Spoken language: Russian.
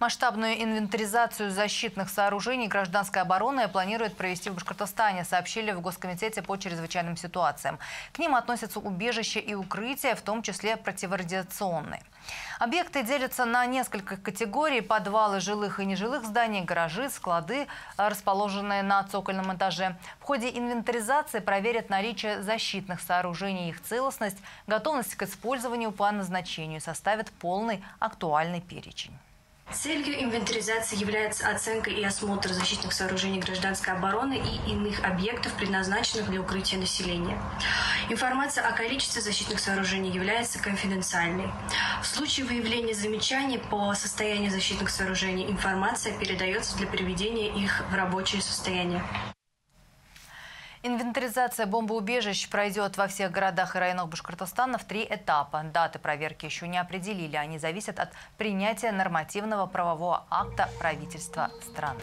Масштабную инвентаризацию защитных сооружений гражданской обороны планирует провести в Башкортостане, сообщили в Госкомитете по чрезвычайным ситуациям. К ним относятся убежища и укрытия, в том числе противорадиационные. Объекты делятся на несколько категорий – подвалы жилых и нежилых зданий, гаражи, склады, расположенные на цокольном этаже. В ходе инвентаризации проверят наличие защитных сооружений, их целостность, готовность к использованию по назначению, составят полный актуальный перечень. Целью инвентаризации является оценка и осмотр защитных сооружений гражданской обороны и иных объектов, предназначенных для укрытия населения. Информация о количестве защитных сооружений является конфиденциальной. В случае выявления замечаний по состоянию защитных сооружений информация передается для приведения их в рабочее состояние. Инвентаризация бомбоубежищ пройдет во всех городах и районах Башкортостана в три этапа. Даты проверки еще не определили. Они зависят от принятия нормативного правового акта правительства страны.